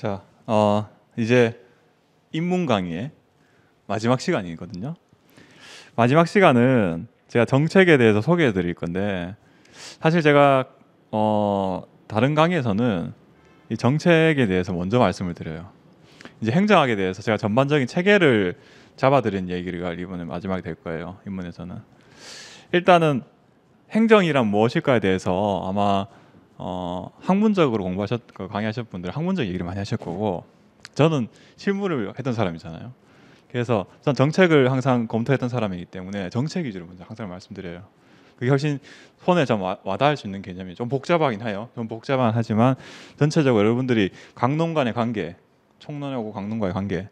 자, 어, 이제 인문 강의의 마지막 시간이거든요. 마지막 시간은 제가 정책에 대해서 소개해 드릴 건데 사실 제가 어, 다른 강의에서는 이 정책에 대해서 먼저 말씀을 드려요. 이제 행정학에 대해서 제가 전반적인 체계를 잡아드린 얘기가 이번에 마지막이 될 거예요. 인문에서는 일단은 행정이란 무엇일까에 대해서 아마 어, 학문적으로 공부하셨 그 강의하셨 분들 학문적 얘기를 많이 하실 거고 저는 실무를 했던 사람이잖아요. 그래서 전 정책을 항상 검토했던 사람이기 때문에 정책 위주로 먼저 항상 말씀드려요. 그게 훨씬 손에 좀 와, 와닿을 수 있는 개념이 좀 복잡하긴 해요. 좀 복잡한 하지만 전체적으로 여러분들이 강론 간의 관계, 총론하고 강론과의 관계,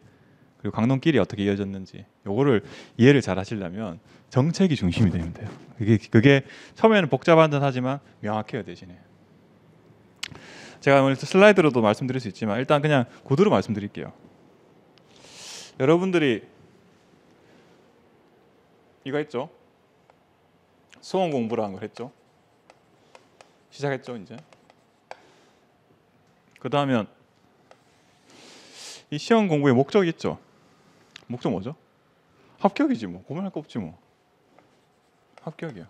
그리고 강론끼리 어떻게 이어졌는지 요거를 이해를 잘 하시려면 정책이 중심이 되면 돼요. 그게 그게 처음에는 복잡한 듯 하지만 명확해요 대신에. 제가 오늘 슬라이드로도 말씀드릴 수 있지만 일단 그냥 구두로 말씀드릴게요. 여러분들이 이거 했죠? 수험 공부라는 걸 했죠? 시작했죠 이제? 그 다음에 이 시험 공부의 목적이 있죠? 목적 뭐죠? 합격이지 뭐 고민할 거 없지 뭐 합격이야.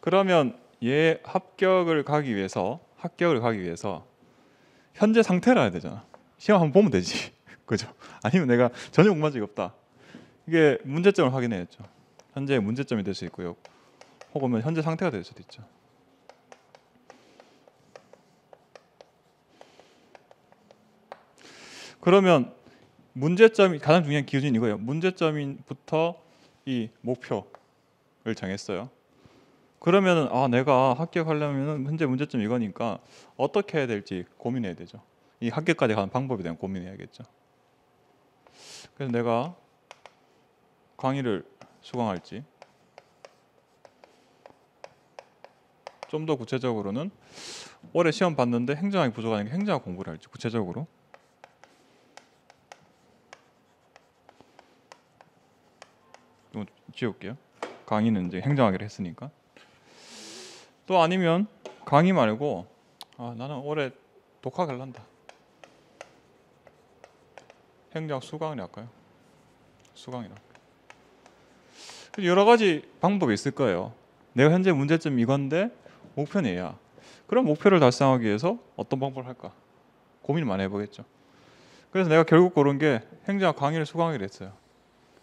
그러면 얘 합격을 가기 위해서 합격을 가기 위해서 현재 상태를 알아야 되잖아. 시험 한번 보면 되지. 그죠? 아니면 내가 전혀 공부한 적이 없다. 이게 문제점을 확인해야죠. 현재 문제점이 될 수 있고요. 혹은 현재 상태가 될 수도 있죠. 그러면 문제점이 가장 중요한 기준이 이거예요. 문제점부터 이 목표를 정했어요. 그러면은 아 내가 합격하려면 현재 문제점 이거니까 어떻게 해야 될지 고민해야 되죠. 이 합격까지 가는 방법에 대한 고민해야겠죠. 그래서 내가 강의를 수강할지 좀 더 구체적으로는 올해 시험 봤는데 행정학이 부족하니까 행정학 공부를 할지 구체적으로 좀 지울게요. 강의는 이제 행정학을 했으니까 또 아니면 강의 말고 아 나는 올해 독학을 한다. 행정 수강을 할까요? 수강이라. 여러 가지 방법이 있을 거예요. 내가 현재 문제점 이건데 목표는 얘야. 그럼 목표를 달성하기 위해서 어떤 방법을 할까? 고민을 많이 해보겠죠. 그래서 내가 결국 고른 게 행정학 강의를 수강하기로 했어요.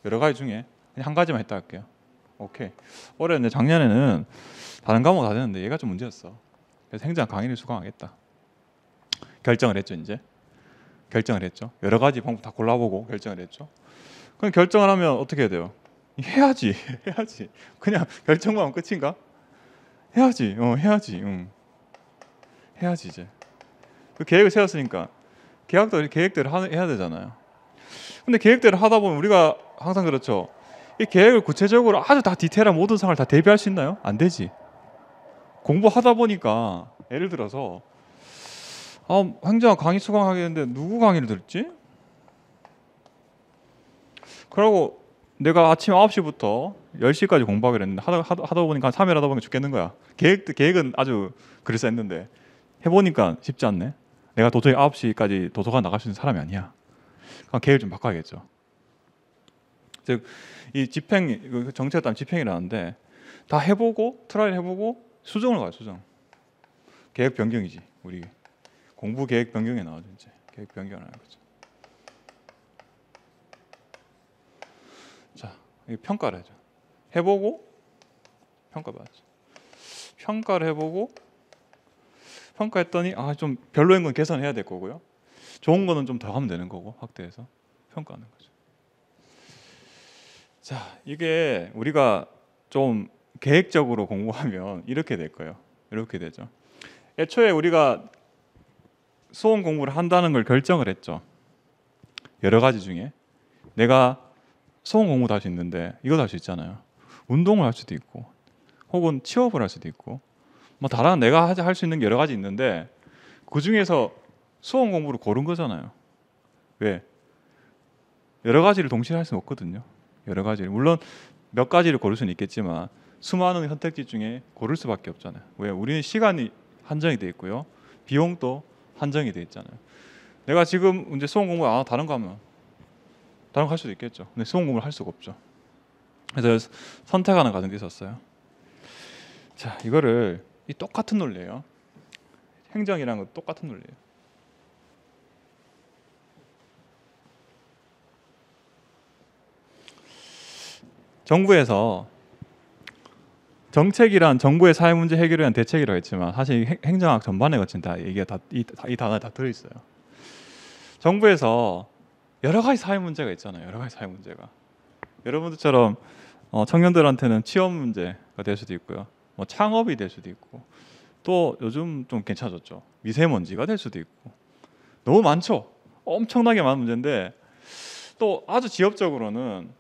여러 가지 중에 한 가지만 했다 할게요. 오케이. 올해 내 작년에는 다른 과목 다 됐는데 얘가 좀 문제였어. 그래서 행정학 강의를 수강하겠다. 결정을 했죠 이제. 결정을 했죠. 여러 가지 방법 다 골라보고 결정을 했죠. 그럼 결정을 하면 어떻게 해야 돼요? 해야지, 해야지. 그냥 결정만 하면 끝인가? 해야지, 어, 해야지, 응. 해야지 이제. 그 계획을 세웠으니까 계획도 계획대로 하, 해야 되잖아요. 근데 계획대로 하다 보면 우리가 항상 그렇죠. 이 계획을 구체적으로 아주 다 디테일한 모든 상황을 다 대비할 수 있나요? 안 되지. 공부하다 보니까 예를 들어서 아, 행정학 강의 수강하겠는데 누구 강의를 들지? 그러고 내가 아침 9시부터 10시까지 공부하기로 했는데 하다, 하다, 하다 보니까 3일 하다 보니까 죽겠는 거야. 계획, 계획은 아주 그래서 했는데 해보니까 쉽지 않네. 내가 도저히 9시까지 도서관 나갈 수 있는 사람이 아니야. 그럼 계획을 좀 바꿔야겠죠. 즉, 이 집행, 정책에 따른 집행이라는데 다 해보고, try를 해보고 수정을 가요, 수정. 계획 변경이지, 우리. 공부 계획 변경에 나와죠, 이제. 계획 변경을 하는 거죠. 자, 평가를 하죠. 해보고 평가받죠. 평가를 해보고 평가했더니 아 좀 별로인 건 개선해야 될 거고요. 좋은 거는 좀 더 하면 되는 거고 확대해서 평가하는 거죠. 자, 이게 우리가 좀 계획적으로 공부하면 이렇게 될 거예요. 이렇게 되죠. 애초에 우리가 수험 공부를 한다는 걸 결정을 했죠. 여러 가지 중에 내가 수험 공부도 할 수 있는데 이것도 할 수 있잖아요. 운동을 할 수도 있고 혹은 취업을 할 수도 있고 뭐 다른 내가 할 수 있는 게 여러 가지 있는데 그 중에서 수험 공부를 고른 거잖아요. 왜? 여러 가지를 동시에 할 수는 없거든요. 여러 가지를 물론 몇 가지를 고를 수는 있겠지만 수많은 선택지 중에 고를 수밖에 없잖아요. 왜? 우리는 시간이 한정이 돼 있고요. 비용도 한정이 돼 있잖아요. 내가 지금 이제 수험 공부 아 다른 거 하면 다른 거 할 수도 있겠죠. 근데 수험 공부를 할 수가 없죠. 그래서 선택하는 과정이 있었어요. 자, 이거를 이 똑같은 논리예요. 행정이랑 건 똑같은 논리예요. 정부에서 정책이란 정부의 사회 문제 해결에 대한 대책이라고 했지만 사실 행- 행정학 전반에 거친 다 이게 다이 이 단어에 다 들어 있어요. 정부에서 여러 가지 사회 문제가 있잖아요. 여러 가지 사회 문제가 여러분들처럼 어, 청년들한테는 취업 문제가 될 수도 있고요. 뭐 창업이 될 수도 있고 또 요즘 좀 괜찮아졌죠. 미세먼지가 될 수도 있고 너무 많죠. 엄청나게 많은 문제인데 또 아주 지역적으로는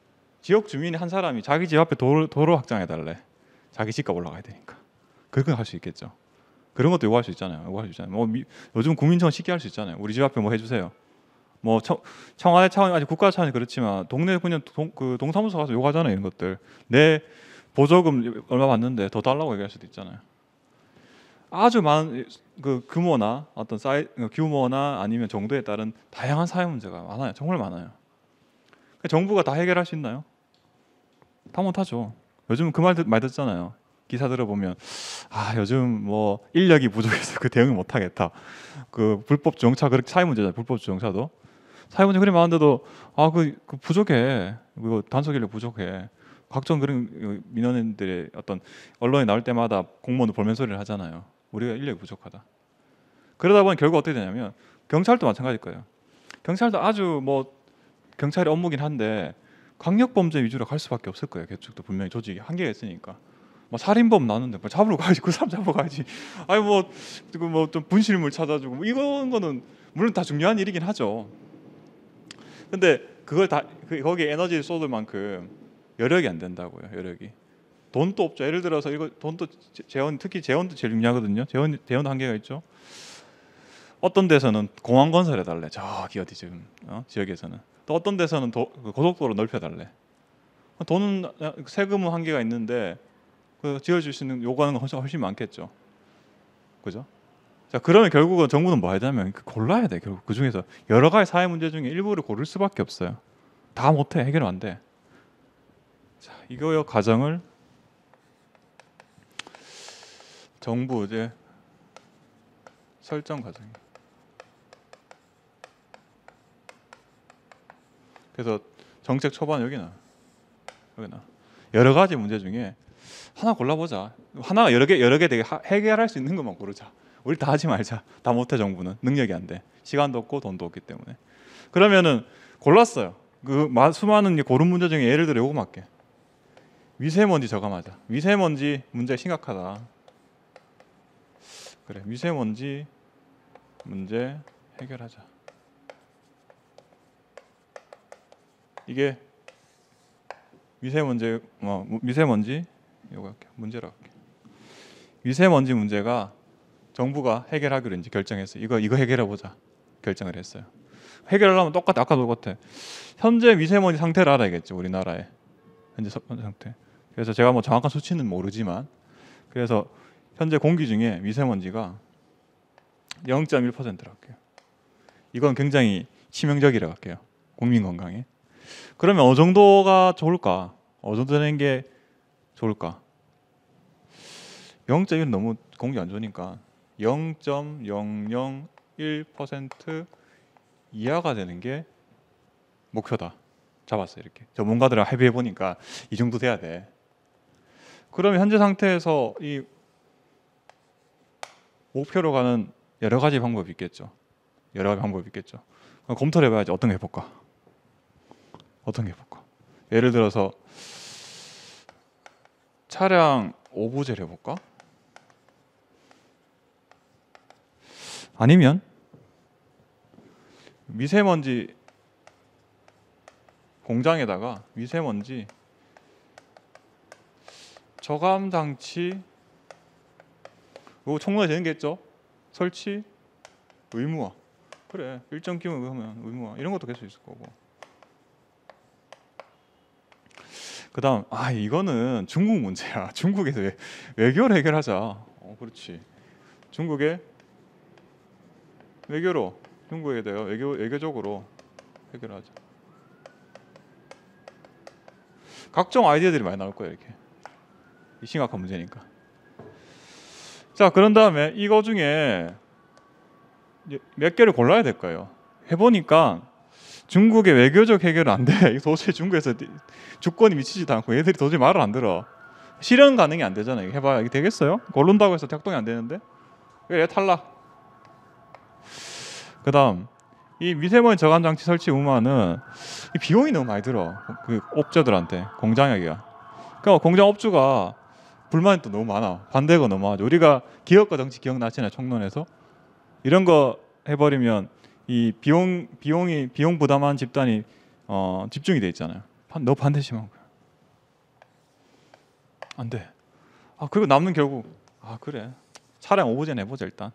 지역 주민이 한 사람이 자기 집 앞에 도로, 도로 확장해 달래. 자기 집값 올라가야 되니까. 그렇게 할 수 있겠죠. 그런 것도 요구할 수 있잖아요. 요구할 수 있잖아요. 뭐 미, 요즘 국민청원 쉽게 할 수 있잖아요. 우리 집 앞에 뭐 해주세요. 뭐 청, 청와대 차원 아직 국가 차원이 그렇지만 동네 그냥 동, 그 동사무소 가서 요구하잖아요. 이런 것들. 내 보조금 얼마 받는데 더 달라고 얘기할 수도 있잖아요. 아주 많은 그 규모나 어떤 사이 그 규모나 아니면 정도에 따른 다양한 사회 문제가 많아요. 정말 많아요. 그러니까 정부가 다 해결할 수 있나요? 다 못하죠. 요즘 그말 많이 듣잖아요. 기사 들어보면 아 요즘 뭐 인력이 부족해서 그 대응을 못하겠다. 그 불법 주정차 그렇게 사회 문제잖아요. 불법 주정차도 사회 문제 그리 많은데도 아그 그 부족해. 그거 단속 인력 부족해. 각종 그런 민원인들의 어떤 언론에 나올 때마다 공무원도 볼멘 소리를 하잖아요. 우리가 인력이 부족하다. 그러다 보니 결국 어떻게 되냐면 경찰도 마찬가지일 거예요. 경찰도 아주 뭐 경찰의 업무긴 한데 강력 범죄 위주로 갈 수밖에 없을 거예요. 개축도 분명히 조직이 한계가 있으니까. 뭐 살인범 나는데 뭐 잡으러 가야지 그 사람 잡으러 가야지. 아니 뭐뭐좀 분실물 찾아주고 뭐 이런 거는 물론 다 중요한 일이긴 하죠. 근데 그걸 다 그- 거기에 에너지를 쏟을 만큼 여력이 안 된다고요. 여력이. 돈도 없죠. 예를 들어서 이거 돈도 재- 재원 특히 재원도 제일 중요하거든요. 재원 재원도 한계가 있죠. 어떤 데서는 공항 건설해 달래. 저기 어디 지금 어? 지역에서는 또 어떤 데서는 도, 그 고속도로 넓혀 달래. 돈은 세금은 한계가 있는데 그 지어줄 수 있는 요구하는 건 훨씬, 훨씬 많겠죠. 그죠? 자 그러면 결국은 정부는 뭐 해야 되냐면 그 골라야 돼. 결국 그 중에서 여러 가지 사회 문제 중에 일부를 고를 수밖에 없어요. 다 못해 해결 안 돼. 자 이거요 과정을 정부 이제 설정 과정. 그래서 정책 초반 여기나 여기나 여러 가지 문제 중에 하나 골라보자. 하나 여러 개 여러 개 되게 하- 해결할 수 있는 것만 고르자. 우리 다 하지 말자. 다 못해 정부는 능력이 안 돼. 시간도 없고 돈도 없기 때문에. 그러면은 골랐어요. 그 마- 수많은 게 고른 문제 중에 예를 들어 요거 할게. 미세먼지 저감하자. 미세먼지 문제 심각하다. 그래 미세먼지 문제 해결하자. 이게 미세먼지 뭐 미세먼지 이거 할게 문제로 할게. 미세먼지 문제가 정부가 해결하기로 이제 결정했어요. 이거 이거 해결해 보자 결정을 했어요. 해결하려면 똑같아 아까 똑같아. 현재 미세먼지 상태를 알아야겠죠 우리나라의 현재 서- 상태. 그래서 제가 뭐 정확한 수치는 모르지만 그래서 현재 공기 중에 미세먼지가 0.1%라 할게요. 이건 굉장히 치명적이라고 할게요. 국민 건강에. 그러면 어느 정도가 좋을까? 어느 정도 되는 게 좋을까? 0.1은 너무 공기 안 좋으니까 0.001% 이하가 되는 게 목표다. 잡았어요 이렇게. 전문가들랑 합의해 보니까 이 정도 돼야 돼. 그러면 현재 상태에서 이 목표로 가는 여러 가지 방법이 있겠죠. 여러 가지 방법이 있겠죠. 그럼 검토를 해봐야지 어떤 게 해볼까? 어떤 게 해볼까? 예를 들어서 차량 오부제를 해볼까? 아니면 미세먼지 공장에다가 미세먼지 저감 장치 이거 총무가 되는 게 있죠? 설치 의무화 그래 일정 규모 하면 의무화 이런 것도 될수 있을 거고 그다음 아 이거는 중국 문제야 중국에서 외, 외교를 해결하자 어 그렇지 중국의 외교로 중국에 대해 외교 외교적으로 해결하자. 각종 아이디어들이 많이 나올 거예요 이렇게 이 심각한 문제니까. 자 그런 다음에 이거 중에 몇 개를 골라야 될 거예요. 해보니까 중국의 외교적 해결은 안 돼. 도저히 중국에서 주권이 미치지도 않고 얘들이 도저히 말을 안 들어. 실현 가능이 안 되잖아요. 이거 해봐야 이게 되겠어요? 고른다고 해서 작동이 안 되는데 얘 탈락. 그다음 이 미세먼지 저감 장치 설치 이 비용이 너무 많이 들어 그 업자들한테 공장에가. 그러니까 공장 업주가 불만이 또 너무 많아. 반대가 너무 많아. 우리가 기업과 정치 기억나시나요? 총론에서 이런 거 해버리면 이 비용 비용이 비용 부담한 집단이 어, 집중이 돼 있잖아요. 반- 너 반대 심한 거야. 안 돼. 아 그리고 남는 결국 아 그래 차량 오버제 내보자 일단.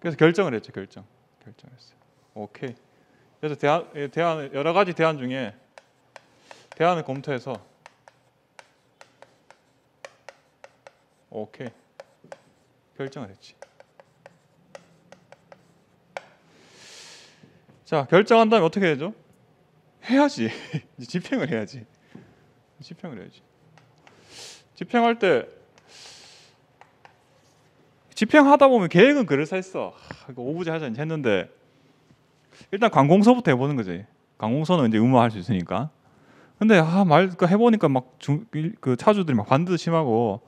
그래서 결정을 했죠 결정 결정했어요. 오케이. 그래서 대안 예, 대안 여러 가지 대안 중에 대안을 검토해서 오케이 결정을 했지. 자 결정한 다음에 어떻게 되죠? 해야지. 이제 집행을 해야지. 집행을 해야지. 집행할 때 집행하다 보면 계획은 그럴싸 했어. 하, 이거 오부제 하자 했는데. 일단 관공서부터 해보는 거지. 관공서는 이제 의무화할 수 있으니까. 근데 아말 그 해보니까 막 그 차주들이 막 반대 심하고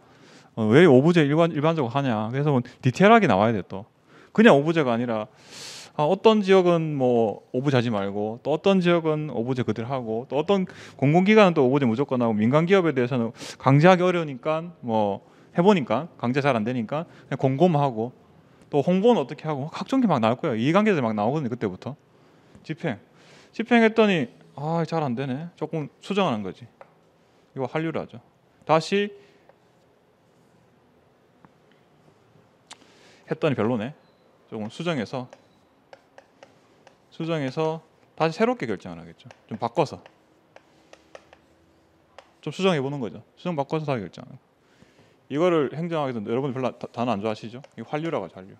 어, 왜 오부제 일반 일반적으로 하냐. 그래서 뭐 디테일하게 나와야 돼 또. 그냥 오부제가 아니라 아, 어떤 지역은 뭐 오부제하지 말고 또 어떤 지역은 오부제 그대로 하고 또 어떤 공공기관은 또 오부제 무조건 하고 민간 기업에 대해서는 강제하기 어려우니까 뭐 해보니까 강제 잘 안 되니까 그냥 공고만 또 홍보는 어떻게 하고 각종 게 막 나올 거예요. 이해관계들 막 나오거든요 그때부터. 집행. 집행했더니 아 잘 안 되네. 조금 수정하는 거지. 이거 한류를 하죠. 다시 했더니 별로네. 조금 수정해서 수정해서 다시 새롭게 결정을 하겠죠. 좀 바꿔서 좀 수정해 보는 거죠. 수정 바꿔서 다시. 거. 이거를 행정하기도 여러분 별로 다- 단어 안 좋아하시죠? 이 환류라고 하죠. 환류.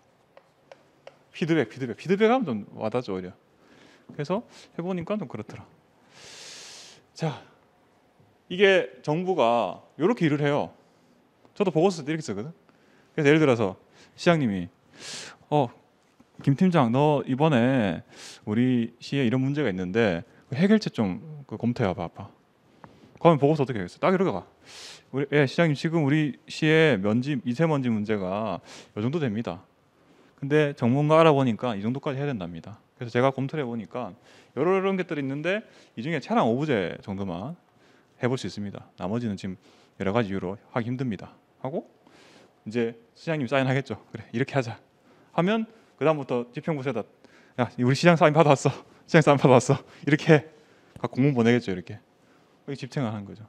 피드백, 피드백, 피드백하면 좀 와닿죠 오히려. 그래서 해보니까 좀 그렇더라. 자, 이게 정부가 이렇게 일을 해요. 저도 보고서 쓸 때 이렇게 쓰거든. 그래서 예를 들어서 시장님이 어 김 팀장 너 이번에 우리 시에 이런 문제가 있는데 그 해결책 좀그 검토해 봐봐. 그러면 보고서 어떻게 하겠어? 딱 이렇게 가. 우리 예, 시장님 지금 우리 시에 먼지 미세먼지 문제가 이 정도 됩니다. 근데 전문가 알아보니까 이 정도까지 해야 된답니다. 그래서 제가 검토를 해보니까 여러 여러 것들이 있는데 이 중에 차량 오부제 정도만 해볼 수 있습니다. 나머지는 지금 여러 가지 이유로 하기 힘듭니다. 하고 이제 시장님 사인하겠죠. 그래 이렇게 하자. 하면 그 다음부터 집행부서에다 야 우리 시장 사인 받아왔어. 시장 사인 받아왔어. 이렇게 해. 각 공문 보내겠죠. 이렇게 집행을 하는 거죠.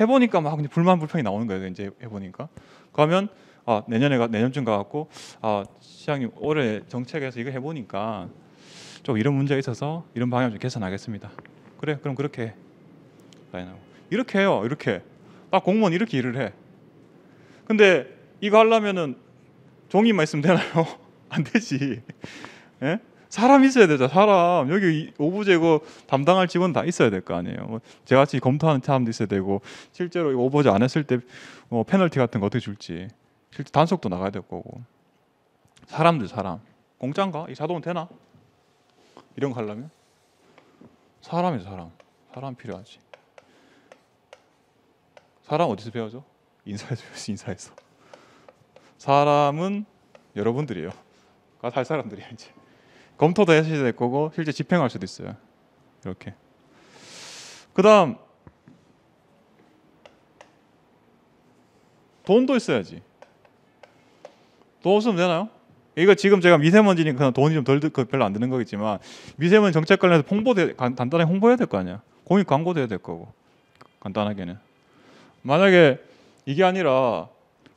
해보니까 막 이제 불만 불평이 나오는 거예요. 이제 해보니까 그러면 아 내년에 가 내년쯤 가갖고 아 시장님 올해 정책에서 이거 해보니까 좀 이런 문제가 있어서 이런 방향 좀 개선하겠습니다. 그래 그럼 그렇게 해. 사인하고 이렇게 해요. 이렇게 딱 공무원 이렇게 일을 해. 근데 이거 하려면은 종이만 있으면 되나요? 안 되지. 예? 사람 있어야 되죠. 사람 여기 이거 담당할 직원 다 있어야 될 거 아니에요. 뭐 제같이 검토하는 사람도 있어야 되고 실제로 이 오버제 안 했을 때뭐 페널티 같은 거 어떻게 줄지 실제 단속도 나가야 될 거고 사람들 사람 공짜인가? 이 자동은 되나? 이런 거 하려면 사람이 사람 사람 필요하지. 사람 어디서 배워죠? 인사에서 인사에서. 사람은 여러분들이에요. 할 사람들이야 이제. 검토도 하셔야 될 거고 실제 집행할 수도 있어요. 이렇게. 그다음 돈도 있어야지. 돈 없으면 되나요? 이거 지금 제가 미세먼지니까 돈이 좀 덜 별로 안 드는 거겠지만 미세먼지 정책 관련해서 홍보도 간- 간단하게 홍보해야 될 거 아니야. 공익 광고도 해야 될 거고 간단하게는. 만약에 이게 아니라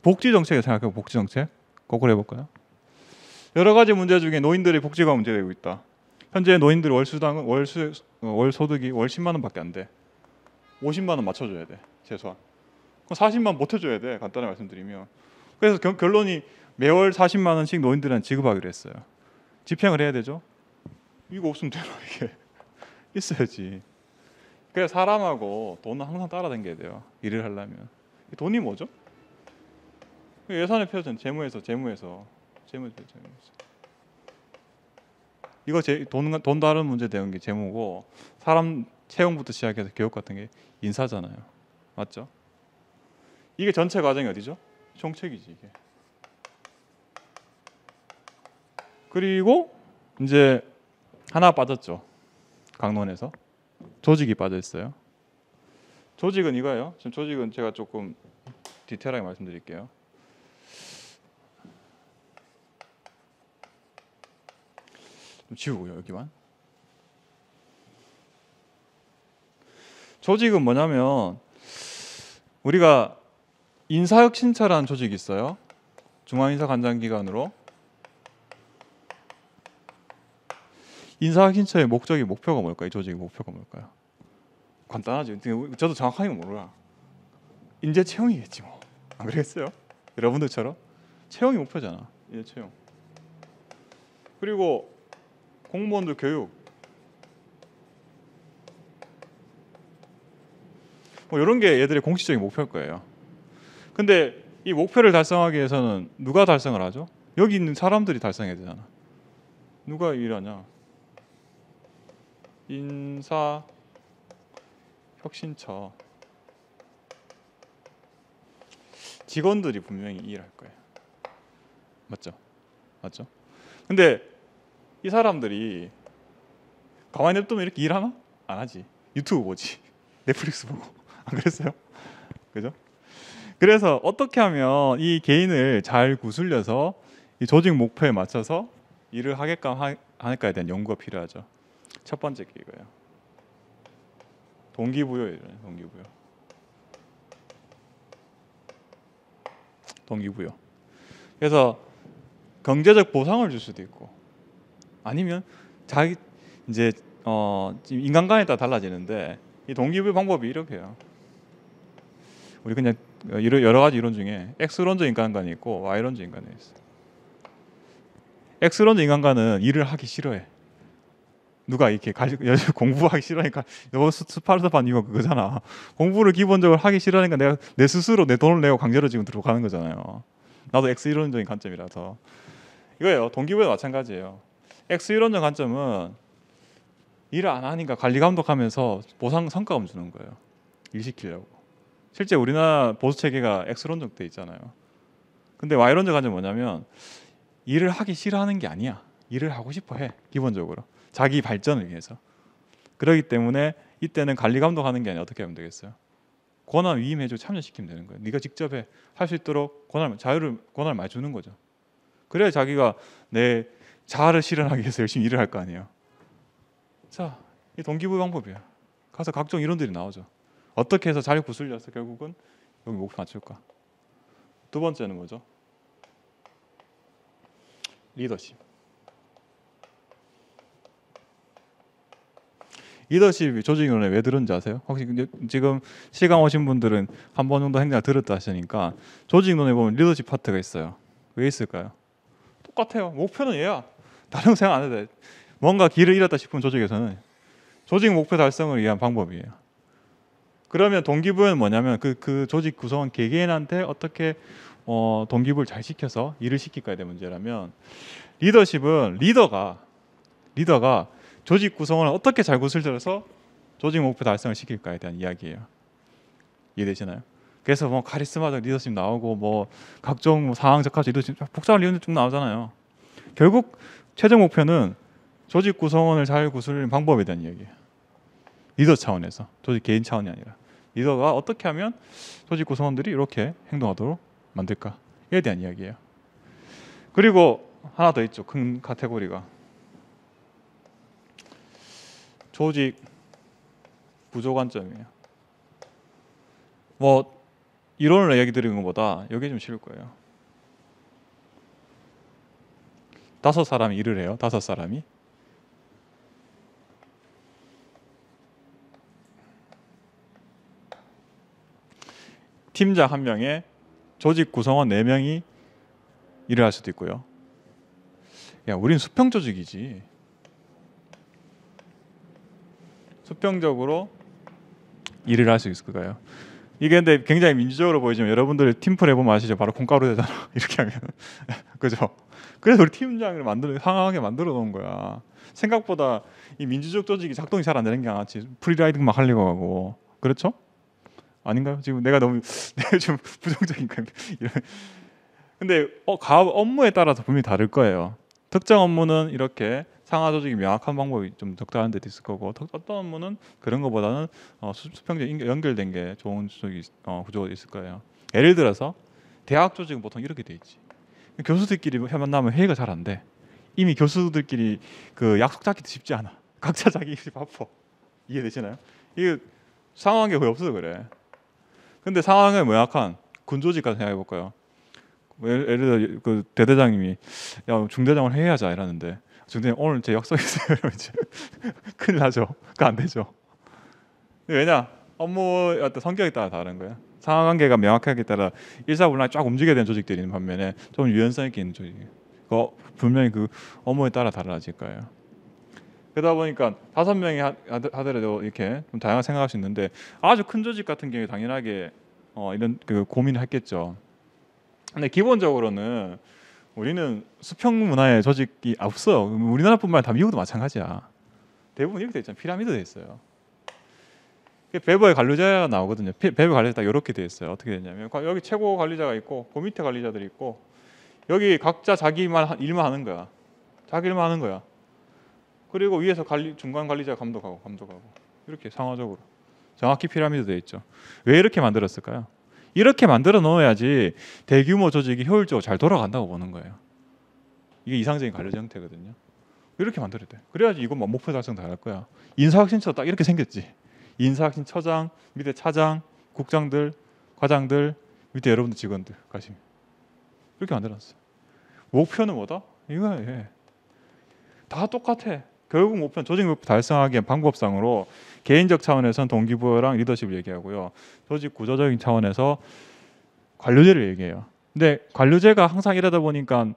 복지 정책에 생각해 복지 정책 거꾸로 해볼까요? 여러 가지 문제 중에 노인들의 복지가 문제되고 있다. 현재 노인들 월수당 월수 어, 월 소득이 월 10만 원밖에 안 돼. 50만 원 맞춰줘야 돼 최소한. 그럼 40만 못 해줘야 돼 간단하게 말씀드리면. 그래서 결, 결론이 매월 40만 원씩 노인들한테 지급하기로 했어요. 집행을 해야 되죠. 이거 없으면 되나 이게 있어야지. 그래 사람하고 돈은 항상 따라다녀야 돼요. 일을 하려면 돈이 뭐죠? 예산의 표준 재무에서 재무에서 재무에서 재무에서 이거 제, 돈, 돈 다른 문제 되는 게 재무고 사람 채용부터 시작해서 교육 같은 게 인사잖아요. 맞죠? 이게 전체 과정이 어디죠? 총책이지 이게. 그리고 이제 하나 빠졌죠. 강론에서 조직이 빠져 있어요. 조직은 이거예요. 지금 조직은 제가 조금 디테일하게 말씀드릴게요. 지우고요 여기만. 조직은 뭐냐면 우리가 인사혁신처라는 조직이 있어요. 중앙인사관장기관으로 인사혁신처의 목적이 목표가 뭘까요? 이 조직의 목표가 뭘까요? 간단하죠. 저도 정확하게 몰라. 인재 채용이겠지 뭐. 안 그러겠어요? 여러분들처럼 채용이 목표잖아. 인재 채용. 그리고 공무원들 교육. 뭐 이런 게 얘들의 공식적인 목표일 거예요. 근데 이 목표를 달성하기 위해서는 누가 달성을 하죠? 여기 있는 사람들이 달성해야 되잖아. 누가 일하냐? 인사 혁신처 직원들이 분명히 일할 거예요. 맞죠? 맞죠? 근데 이 사람들이 가만히 냅두면 이렇게 일하나? 안 하지. 유튜브 보지. 넷플릭스 보고. 안 그랬어요? 그죠? 그래서 어떻게 하면 이 개인을 잘 구슬려서 이 조직 목표에 맞춰서 일을 하게끔 하, 할까에 대한 연구가 필요하죠. 첫 번째 게 이거예요. 동기부여예요. 동기부여. 동기부여. 그래서 경제적 보상을 줄 수도 있고 아니면 자기 이제 어 인간관에 따라 달라지는데 이 동기부여 방법이 이렇게요. 우리 그냥 여러 가지 이론 중에 X론적 인간관이 있고 Y론적 인간이 있어. X론적 인간관은 일을 하기 싫어해. 누가 이렇게 공부하기 싫어하니까 너 스파르타판 이거 그거잖아. 공부를 기본적으로 하기 싫어하니까 내가 내 스스로 내 돈을 내고 강제로 지금 들어가는 거잖아요. 나도 X 이론적인 관점이라서 이거예요. 동기부여 마찬가지예요. X 이론적 관점은 일을 안 하니까 관리 감독하면서 보상 성과금 주는 거예요. 일 시키려고. 실제 우리나라 보수 체계가 X론적 돼 있잖아요. 근데 Y론적 관점 뭐냐면 일을 하기 싫어하는 게 아니야. 일을 하고 싶어 해. 기본적으로. 자기 발전을 위해서. 그렇기 때문에 이때는 관리 감독하는 게 아니라 어떻게 하면 되겠어요? 권한 위임해주고 참여시키면 되는 거예요. 네가 직접 해. 할 수 있도록 권한 자유를 권한을 많이 주는 거죠. 그래야 자기가 내 자아를 실현하기 위해서 열심히 일을 할 거 아니에요. 자, 이 동기부여 방법이야. 가서 각종 이론들이 나오죠. 어떻게 해서 잘 구슬려서 결국은 여기 목표 맞출까? 두 번째는 뭐죠? 리더십. 리더십이 조직론에 왜 들은지 아세요? 혹시 지금 시간 오신 분들은 한 번 정도 행사 들었다 하시니까 조직론에 보면 리더십 파트가 있어요. 왜 있을까요? 똑같아요. 목표는 얘야. 다른 생각 안 해도 돼. 뭔가 길을 잃었다 싶은 조직에서는 조직 목표 달성을 위한 방법이에요. 그러면 동기부여는 뭐냐면 그, 그 조직 구성원 개개인한테 어떻게 어, 동기부를 잘 시켜서 일을 시킬까에 대한 문제라면 리더십은 리더가 리더가 조직 구성원을 어떻게 잘 구슬려서 조직 목표 달성을 시킬까에 대한 이야기예요. 이해되시나요? 그래서 뭐 카리스마적 리더십 나오고 뭐 각종 뭐 상황 적합 리더십 복잡한 리더십 쭉 나오잖아요. 결국 최종 목표는 조직 구성원을 잘 구슬리는 방법에 대한 이야기예요. 리더 차원에서 조직 개인 차원이 아니라 리더가 어떻게 하면 조직 구성원들이 이렇게 행동하도록 만들까에 대한 이야기예요. 그리고 하나 더 있죠. 큰 카테고리가 조직 구조 관점이에요. 뭐 이론을 얘기 드리는 것보다 여기 좀 쉬울 거예요. 다섯 사람이 일을 해요. 다섯 사람이 팀장 한 명에 조직 구성원 네 명이 일을 할 수도 있고요. 야, 우린 수평 조직이지. 수평적으로 일을 할 수 있을 거예요. 이게 근데 굉장히 민주적으로 보이지만 여러분들 팀플 해보면 아시죠? 바로 콩가루 되잖아. 이렇게 하면 그죠? 그래서 우리 팀장을 만들어 상하게 만들어 놓은 거야. 생각보다 이 민주적 조직이 작동이 잘 안 되는 게 아니지. free riding 막 하려고 하고 그렇죠? 아닌가요? 지금 내가 너무 내가 좀 부정적인가? 이런. 근데 어, 가업 업무에 따라서 분명히 다를 거예요. 특정 업무는 이렇게 상하 조직이 명확한 방법이 좀 적당한 데도 있을 거고 特- 어떤 업무는 그런 것보다는 어, 수- 수평적 인- 연결된 게 좋은 조직이 어, 구조가 있을 거예요. 예를 들어서 대학 조직은 보통 이렇게 돼 있지. 교수들끼리 만나면 회의가 잘 안 돼. 이미 교수들끼리 그 약속 잡기도 쉽지 않아. 각자 자기 일 바빠. 이해되시나요? 이게 상황이 거의 없어서 그래. 근데 상황에 명확한 군조직 같은 생각해 볼까요? 예를, 예를 들어 그 대대장님이 야 중대장을 회의하자 이러는데 중대장 오늘 제 약속 있어요 이러면 이제 큰일 나죠. 그거 안 되죠. 왜냐 업무 어떤 성격에 따라 다른 거야. 상하관계가 명확하게 따라 일사불란하게 쫙 움직여야 되는 조직들이 있는 반면에 좀 유연성 있게 있는 조직. 그 분명히 그 업무에 따라 달라질 거예요. 그러다 보니까 다섯 명이 하더라도 이렇게 좀 다양하게 생각할 수 있는데 아주 큰 조직 같은 경우에 당연하게 어, 이런 그 고민을 했겠죠. 근데 기본적으로는 우리는 수평 문화의 조직이 없어. 우리나라뿐만 아니라 다 미국도 마찬가지야. 대부분 이렇게 돼 있잖아. 피라미드 돼 있어요. 배부의 관리자가 나오거든요. 배- 배부 관리자 딱 이렇게 돼 있어요. 어떻게 되냐면 과- 여기 최고 관리자가 있고 그 밑에 관리자들이 있고 여기 각자 자기만 하- 일만 하는 거야. 자기 일만 하는 거야. 그리고 위에서 관리 중간 관리자 감독하고 감독하고 이렇게 상하적으로 정확히 피라미드 돼 있죠. 왜 이렇게 만들었을까요? 이렇게 만들어 놓아야지 대규모 조직이 효율적으로 잘 돌아간다고 보는 거예요. 이게 이상적인 관리 형태거든요. 이렇게 만들어야 돼. 그래야지 이건 뭐 목표 달성 다 할 거야. 인사혁신처 딱 이렇게 생겼지. 인사혁신처장 밑에 차장, 국장들, 과장들 밑에 여러분들 직원들 가시면 이렇게 만들었어요. 목표는 뭐다? 이거야. 예. 다 똑같아. 결국 목표는 조직 목표 달성하기 위한 방법상으로 개인적 차원에서는 동기부여랑 리더십을 얘기하고요. 조직 구조적인 차원에서 관료제를 얘기해요. 근데 관료제가 항상 이러다 보니까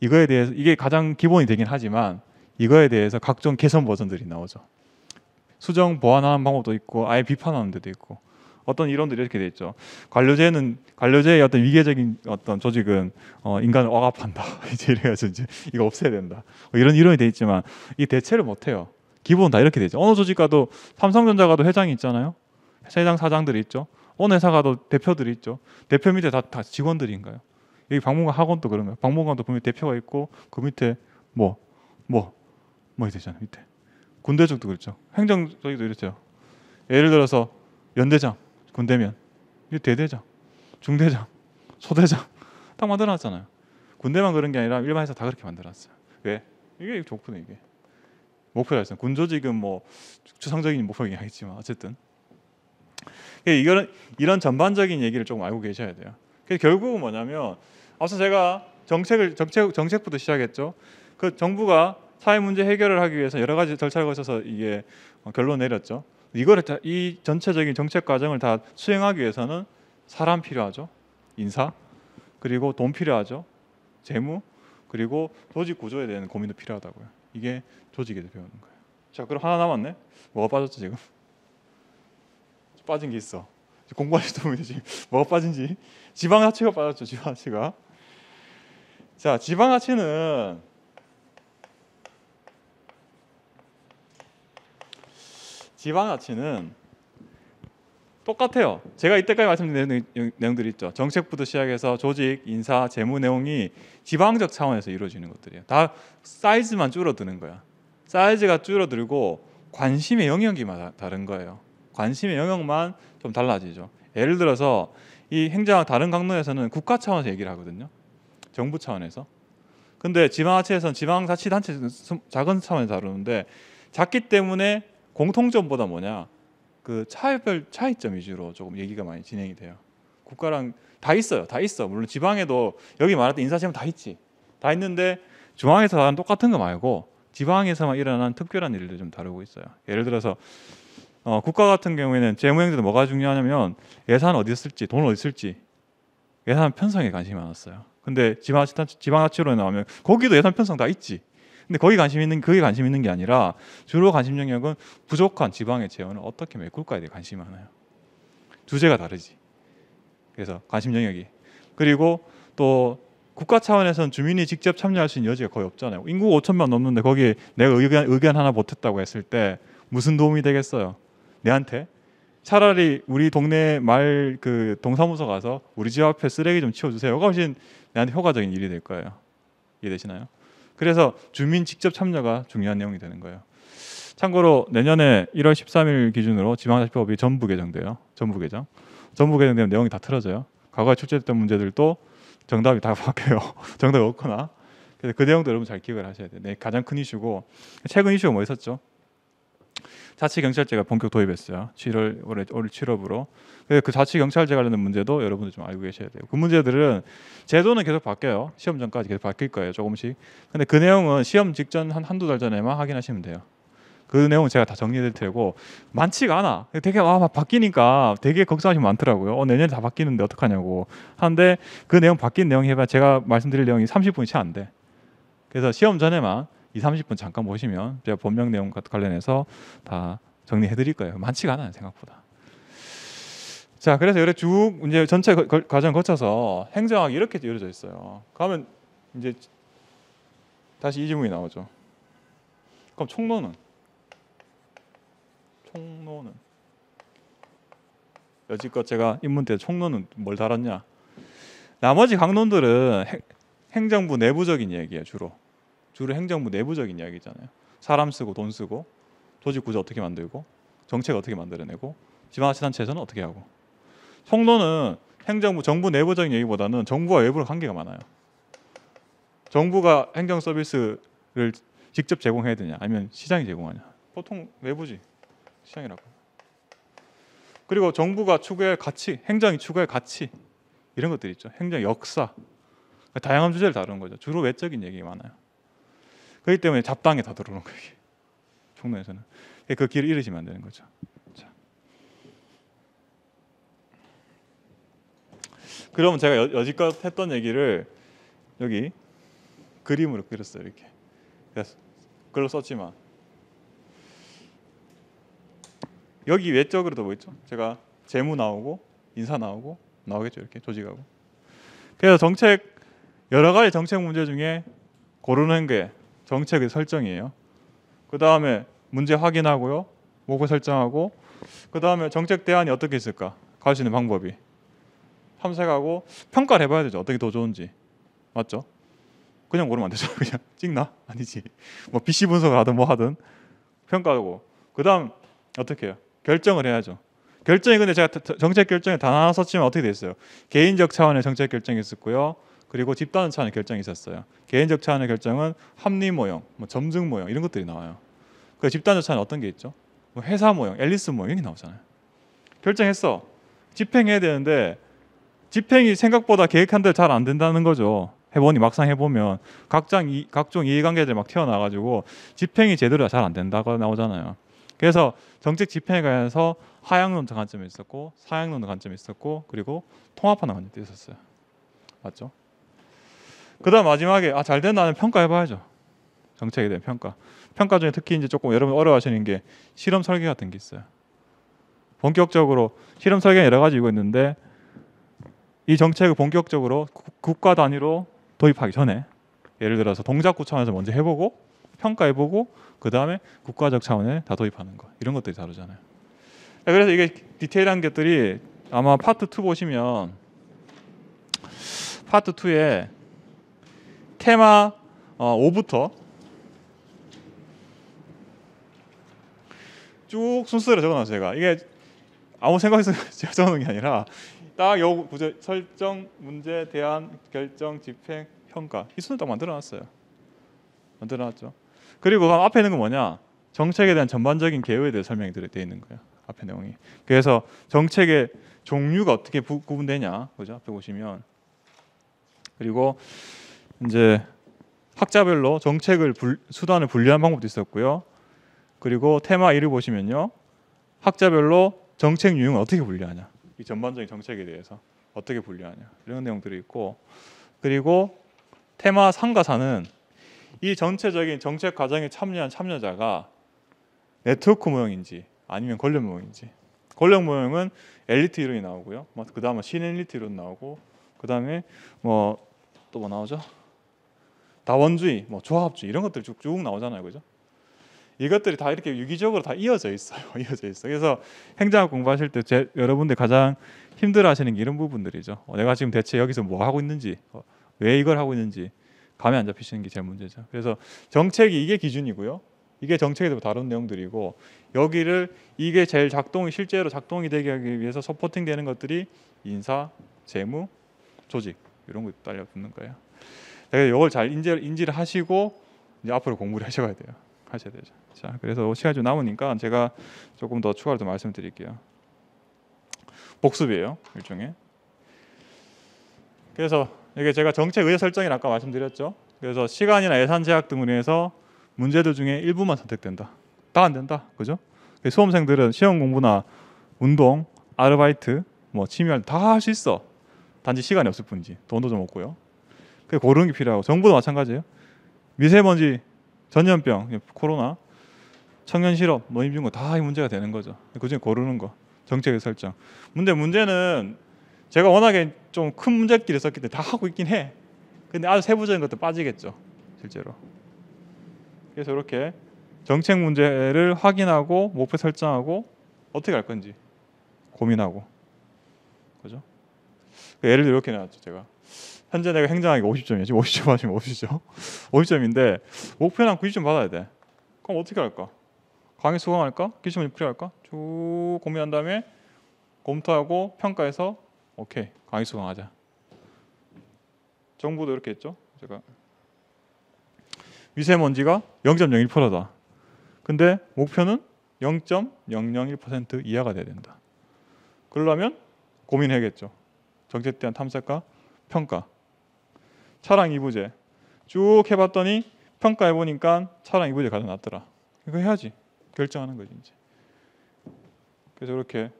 이거에 대해서 이게 가장 기본이 되긴 하지만 이거에 대해서 각종 개선 버전들이 나오죠. 수정 보완하는 방법도 있고 아예 비판하는 데도 있고 어떤 이론들이 이렇게 돼 있죠. 관료제는 관료제의 어떤 위계적인 어떤 조직은 어, 인간을 억압한다. 이제 이래가지고 이제 이거 없애야 된다. 뭐 이런 이론이 돼 있지만 이 대체를 못 해요. 기본 다 이렇게 되죠. 어느 조직 가도 삼성전자 가도 회장이 있잖아요. 회장 사장들이 있죠. 어느 회사 가도 대표들이 있죠. 대표 밑에 다, 다 직원들인가요? 여기 박물관 학원도 그런 거예요. 박물관도 분명히 대표가 있고 그 밑에 뭐 뭐뭐 되잖아요. 밑에 군대 쪽도 그렇죠. 행정 저기도 이렇죠. 예를 들어서 연대장, 군대면 이 대대장, 중대장, 소대장 딱 만들어놨잖아요. 군대만 그런 게 아니라 일반 회사 다 그렇게 만들어놨어요. 왜? 이게 좋거든 이게. 목표 달성. 군조직은 뭐 추상적인 목표이긴 하겠지만 어쨌든 예, 이거는 이런 전반적인 얘기를 조금 알고 계셔야 돼요. 결국은 뭐냐면 앞서 제가 정책을 정책 정책부터 시작했죠. 그 정부가 사회 문제 해결을 하기 위해서 여러 가지 절차를 거쳐서 이게 어, 결론 내렸죠. 이거를 다, 이 전체적인 정책 과정을 다 수행하기 위해서는 사람 필요하죠. 인사 그리고 돈 필요하죠. 재무 그리고 조직 구조에 대한 고민도 필요하다고요. 이게 조직에서 배우는 거예요. 자, 그럼 하나 남았네. 뭐가 빠졌죠 지금? 빠진 게 있어. 공부하시다 보면 지금 뭐가 빠진지 지방 하체가 빠졌죠. 지방 하체가. 자, 지방 하체는 지방 하체는 똑같아요. 제가 이때까지 말씀드린 내용- 내용 들이 있죠. 정책부터 시작해서 조직, 인사, 재무 내용이 지방적 차원에서 이루어지는 것들이에요. 다 사이즈만 줄어드는 거야. 사이즈가 줄어들고 관심의 영역이 마- 다른 거예요. 관심의 영역만 좀 달라지죠. 예를 들어서 이 행정 다른 강론에서는 국가 차원에서 얘기를 하거든요. 정부 차원에서. 근데 지방자치에서는 지방자치단체 작은 차원에서 다루는데 작기 때문에 공통점보다 뭐냐 그 차별 차이점 위주로 조금 얘기가 많이 진행이 돼요. 국가랑 다 있어요. 다 있어. 물론 지방에도 여기 말했던 인사시험 다 있지. 다 있는데 중앙에서 다른 똑같은 거 말고 지방에서만 일어난 특별한 일들 좀 다루고 있어요. 예를 들어서 어, 국가 같은 경우에는 재무행정도 뭐가 중요하냐면 예산 어디 쓸지, 돈 어디 쓸지 예산 편성에 관심이 많았어요. 근데 지방자치 지방자치로 나오면 거기도 예산 편성 다 있지. 근데 거기 관심 있는 그게 관심 있는 게 아니라 주로 관심 영역은 부족한 지방의 재원을 어떻게 메꿀까에 대해 관심이 많아요. 주제가 다르지. 그래서 관심 영역이 그리고 또 국가 차원에서는 주민이 직접 참여할 수 있는 여지가 거의 없잖아요. 인구 5천만 넘는데 거기에 내가 의견, 의견 하나 못했다고 했을 때 무슨 도움이 되겠어요? 내한테 차라리 우리 동네 말 그 동사무소 가서 우리 집 앞에 쓰레기 좀 치워주세요가 훨씬 내한테 효과적인 일이 될 거예요. 이해되시나요? 그래서 주민 직접 참여가 중요한 내용이 되는 거예요. 참고로 내년에 1월 13일 기준으로 지방자치법이 전부 개정돼요. 전부 개정. 전부 개정되면 내용이 다 틀어져요. 과거에 출제됐던 문제들도 정답이 다 바뀌어요. 정답이 없거나. 그래서 그 내용도 여러분 잘 기억을 하셔야 돼요. 네, 가장 큰 이슈고 최근 이슈가 뭐 있었죠? 자치 경찰제가 본격 도입했어요. 7월 올해 올 7월부로. 그 자치 경찰제 관련된 문제도 여러분들 좀 알고 계셔야 돼요. 그 문제들은 제도는 계속 바뀌어요. 시험 전까지 계속 바뀔 거예요. 조금씩. 근데 그 내용은 시험 직전 한 한두 달 전에만 확인하시면 돼요. 그 내용은 제가 다 정리될 테고 많지가 않아. 되게 와 바뀌니까 되게 걱정하시면 많더라고요. 어, 내년에 다 바뀌는데 어떡하냐고 하는데 그 내용 바뀐 내용이 해봐 제가 말씀드릴 내용이 30분이 채 안 돼. 그래서 시험 전에만 2, 30분 잠깐 보시면 제가 본명 내용 관련해서 다 정리해 드릴 거예요. 많지가 않아요, 생각보다. 자, 그래서 이렇게 쭉 이제 전체 거, 과정 거쳐서 행정학이 이렇게 이루어져 있어요. 그러면 이제 다시 이 질문이 나오죠. 그럼 총론은 총론은 여지껏 제가 인문 때 총론은 뭘 달았냐? 나머지 강론들은 행, 행정부 내부적인 얘기예요, 주로. 주로 행정부 내부적인 이야기잖아요. 사람 쓰고 돈 쓰고 조직 구조 어떻게 만들고 정책 어떻게 만들어내고 지방자치단체에서는 어떻게 하고. 총론은 행정부 정부 내부적인 얘기보다는 정부와 외부로 관계가 많아요. 정부가 행정 서비스를 직접 제공해야 되냐 아니면 시장이 제공하냐. 보통 외부지 시장이라고. 그리고 정부가 추구할 가치 행정이 추구할 가치 이런 것들 있죠. 행정 역사. 다양한 주제를 다루는 거죠. 주로 외적인 얘기가 많아요 그렇기 때문에 잡당에 다 들어오는 거예요. 총론에서는 그 길을 잃으시면 안 되는 거죠. 자. 그러면 제가 여, 여지껏 했던 얘기를 여기 그림으로 그렸어요. 이렇게. 글로 썼지만 여기 외적으로도 뭐 있죠? 제가 재무 나오고 인사 나오고 나오겠죠. 이렇게 조직하고. 그래서 정책 여러 가지 정책 문제 중에 고르는 게 정책의 설정이에요. 그 다음에 문제 확인하고요. 목을 설정하고 그 다음에 정책 대안이 어떻게 있을까? 갈 수 있는 방법이 탐색하고 평가를 해봐야 되죠. 어떻게 더 좋은지 맞죠? 그냥 모르면 안 되죠. 그냥 찍나? 아니지. 뭐 BC 분석을 하든 뭐 하든 평가하고 그 다음 어떻게 해요? 결정을 해야죠. 결정이 근데 제가 정책 결정에 단 하나 썼지만 어떻게 됐어요? 개인적 차원의 정책 결정이 있었고요. 그리고 집단 차원의 결정이 있었어요. 개인적 차원의 결정은 합리 모형, 뭐 점증 모형 이런 것들이 나와요. 그 집단적 차원은 어떤 게 있죠? 뭐 회사 모형, 앨리스 모형 이게 나오잖아요. 결정했어. 집행해야 되는데 집행이 생각보다 계획한 대로 잘 안 된다는 거죠. 해보니 막상 해보면 각장 이, 각종 이해관계들 막 튀어나와가지고 집행이 제대로 잘 안 된다고 나오잖아요. 그래서 정책 집행에 관해서 하향론 관점이 있었고 사향론 관점이 있었고 그리고 통합하는 관점도 있었어요. 맞죠? 그다음 마지막에 아 잘 된다는 평가해봐야죠. 정책에 대한 평가. 평가 중에 특히 이제 조금 여러분 어려워하시는 게 실험 설계 같은 게 있어요. 본격적으로 실험 설계 여러 가지 이고 있는데 이 정책을 본격적으로 국가 단위로 도입하기 전에 예를 들어서 동작구 차원에서 먼저 해보고 평가해보고 그 다음에 국가적 차원에 다 도입하는 거 이런 것들이 다르잖아요. 그래서 이게 디테일한 것들이 아마 파트 2 보시면 파트 2에 테마 어, 5부터 쭉 순서대로 적어놨어요. 제가 이게 아무 생각해서 적어놓은 게 아니라 딱 요 구제 설정, 문제, 대안, 결정, 집행, 평가 이 순서 딱 만들어놨어요. 만들어놨죠. 그리고 앞에 있는 건 뭐냐? 정책에 대한 전반적인 개요에 대해 설명이 되어 있는 거예요. 앞에 내용이. 그래서 정책의 종류가 어떻게 부, 구분되냐, 그죠? 앞에 보시면 그리고 이제 학자별로 정책을 불, 수단을 분류한 방법도 있었고요. 그리고 테마 1을 보시면요. 학자별로 정책 유형을 어떻게 분류하냐. 이 전반적인 정책에 대해서 어떻게 분류하냐. 이런 내용들이 있고 그리고 테마 3과 4는 이 전체적인 정책 과정에 참여한 참여자가 네트워크 모형인지 아니면 권력 모형인지 권력 모형은 엘리트 이론이 나오고요. 그 다음에 신엘리트 이론 나오고 그 다음에 뭐 또 뭐 나오죠? 다원주의, 뭐 조합주의 이런 것들 쭉쭉 나오잖아요, 그죠? 이것들이 다 이렇게 유기적으로 다 이어져 있어요. 이어져 있어. 그래서 행정학 공부하실 때 제, 여러분들 가장 힘들어하시는 게 이런 부분들이죠. 어, 내가 지금 대체 여기서 뭐 하고 있는지, 어, 왜 이걸 하고 있는지 감이 안 잡히시는 게 제일 문제죠. 그래서 정책이 이게 기준이고요. 이게 정책에 대해 다룬 내용들이고 여기를 이게 제일 작동이 실제로 작동이 되게 하기 위해서 서포팅 되는 것들이 인사, 재무, 조직 이런 거 딸려 붙는 거예요. 이걸 잘 인지, 인지를 하시고 이제 앞으로 공부를 하셔야 돼요. 하셔야 되죠. 자, 그래서 시간이 좀 남으니까 제가 조금 더 추가로 더 말씀드릴게요. 복습이에요, 일종의. 그래서 이게 제가 정책 의사 설정이 아까 말씀드렸죠. 그래서 시간이나 예산 제약 등으로 해서 문제들 중에 일부만 선택된다. 다 안 된다. 그죠? 수험생들은 시험 공부나 운동, 아르바이트, 뭐 취미활동 다 할 수 있어. 단지 시간이 없을 뿐이지. 돈도 좀 없고요. 그 고르는 게 필요하고 정부도 마찬가지예요. 미세먼지, 전염병, 코로나, 청년 실업, 노인 빈곤 다 이 문제가 되는 거죠. 그중에 고르는 거. 정책의 설정. 문제 문제는 제가 워낙에 좀 큰 문제끼리 썼기 때문에 다 하고 있긴 해. 근데 아주 세부적인 것도 빠지겠죠. 실제로. 그래서 이렇게 정책 문제를 확인하고 목표 설정하고 어떻게 할 건지 고민하고 그죠? 그 예를 들어 이렇게 나왔죠 제가 현재 내가 행정하기 50점이야 지금 50점 하시면 50점 50점인데 목표는 한 90점 받아야 돼 그럼 어떻게 할까? 강의 수강할까? 기출 문제 풀이할까? 쭉 고민한 다음에 검토하고 평가해서 오케이 강의 수강하자 정부도 이렇게 했죠 제가 미세먼지가 0.01%다. 근데 목표는 0.001% 이하가 돼야 된다. 그러려면 고민해야겠죠. 정책에 대한 탐색과 평가. 차량 이부제 쭉 해봤더니 평가해 보니까 차량 이부제 가장 낫더라. 이거 해야지. 결정하는 거지 이제. 그래서 이렇게